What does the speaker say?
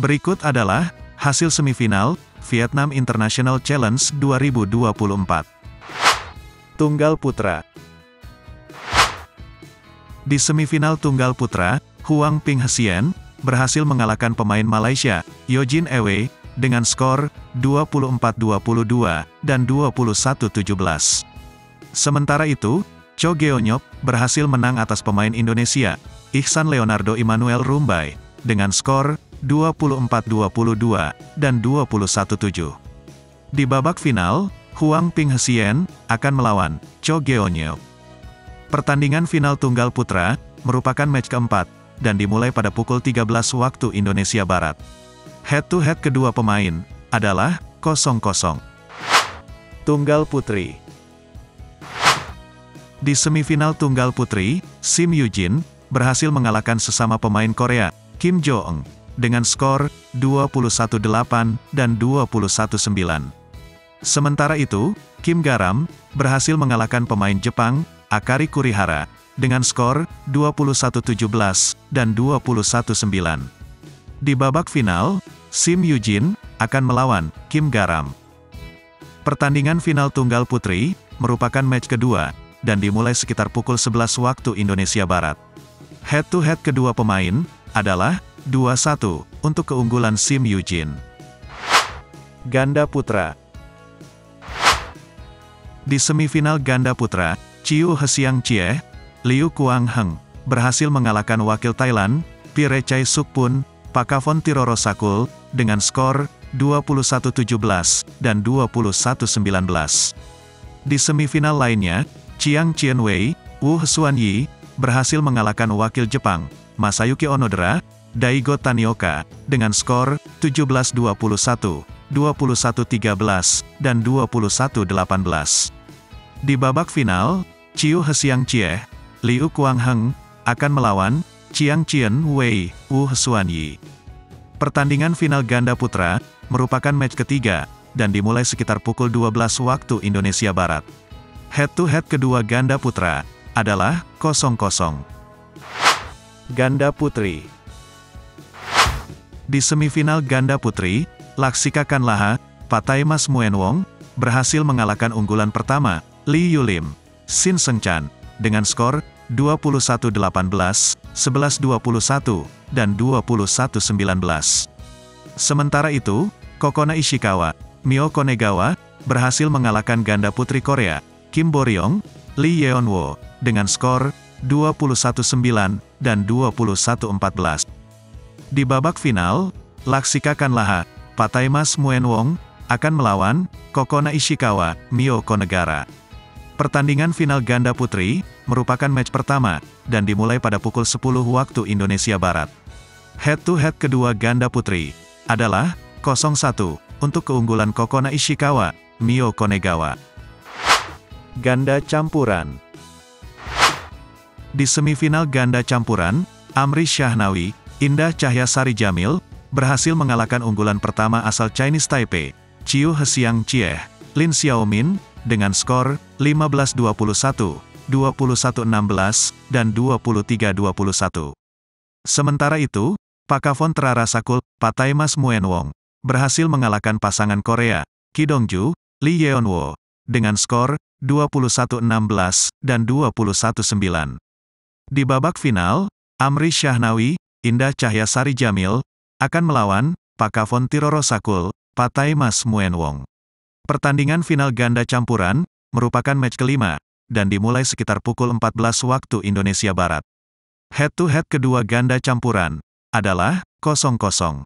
Berikut adalah hasil semifinal Vietnam International Challenge 2024. Tunggal Putra Di semifinal Tunggal Putra, Huang Ping Hsien berhasil mengalahkan pemain Malaysia, Yojin Ewe, dengan skor 24-22 dan 21-17. Sementara itu, Cho Geonyop berhasil menang atas pemain Indonesia, Ihsan Leonardo Immanuel Rumbai, dengan skor 24-22 dan 21-7. Di babak final, Huang Ping Hsien akan melawan Cho Geonyop. Pertandingan final tunggal putra merupakan match keempat dan dimulai pada pukul 13 waktu Indonesia Barat. Head-to-head kedua pemain adalah 0-0. Tunggal Putri Di semifinal Tunggal Putri, Sim Yujin berhasil mengalahkan sesama pemain Korea, Kim Jo-eung, dengan skor 21-8 dan 21-9. Sementara itu, Kim Garam berhasil mengalahkan pemain Jepang, Akari Kurihara, dengan skor 21-17 dan 21-9. Di babak final, Sim Yujin akan melawan Kim Garam. Pertandingan final tunggal putri merupakan match kedua dan dimulai sekitar pukul 11 waktu Indonesia Barat. Head-to-head kedua pemain adalah 2-1 untuk keunggulan Sim Yujin. Ganda Putra Di semifinal ganda putra, Chiu Hesiang Chie, Liu Kuang Heng, berhasil mengalahkan wakil Thailand, Pirechai Sukpun, Pakavon Tiroro Sakul, dengan skor 21-17 dan 21-19. Di semifinal lainnya, Chiang Chien-wei, Wu Yi, berhasil mengalahkan wakil Jepang, Masayuki Onodera, Daigo Tanioka, dengan skor 17-21, 21-13, dan 21-18. Di babak final, Chiu Hesiang Chie, Liu Kuang Heng, akan melawan Chiang Chien Wei Wu Yi. Pertandingan final ganda putra, merupakan match ketiga, dan dimulai sekitar pukul 12 waktu Indonesia Barat. Head-to-head -head kedua ganda putra, adalah 0-0. Ganda Putri Di semifinal ganda putri, Laksika Kanlaha, Pataimas Muenwong, berhasil mengalahkan unggulan pertama, Lee Yulim, Sin Seungchan, dengan skor 21-18, 11-21, dan 21-19. Sementara itu, Kokona Ishikawa, Mio Konegawa, berhasil mengalahkan ganda putri Korea, Kim Boryong, Lee Yeonwo, dengan skor 21-9 dan 21-14. Di babak final, Laksika Kanlaha, Pataimas Muenwong, akan melawan Kokona Ishikawa, Mio Konegara. Pertandingan final ganda putri, merupakan match pertama, dan dimulai pada pukul 10 waktu Indonesia Barat. Head-to-head -head kedua ganda putri, adalah 0-1, untuk keunggulan Kokona Ishikawa, Mio Konegawa. Ganda campuran Di semifinal ganda campuran, Amri Syahnawi, Indah Cahyasari Jamil, berhasil mengalahkan unggulan pertama asal Chinese Taipei, Chiu Hesiang Chieh, Lin Xiaomin, dengan skor 15-21, 21-16, dan 23-21. Sementara itu, Pakavon Terarasakul, Pataimas Muenwong, berhasil mengalahkan pasangan Korea, Ki Dongju, Lee Yeonwo, dengan skor 21-16 dan 21-9. Di babak final, Amri Syahnawi, Indah Cahyasari Jamil, akan melawan Pakavon Tirorosakul, Pataimas Muenwong. Pertandingan final ganda campuran, merupakan match kelima, dan dimulai sekitar pukul 14 waktu Indonesia Barat. Head-to-head -head kedua ganda campuran, adalah 0-0.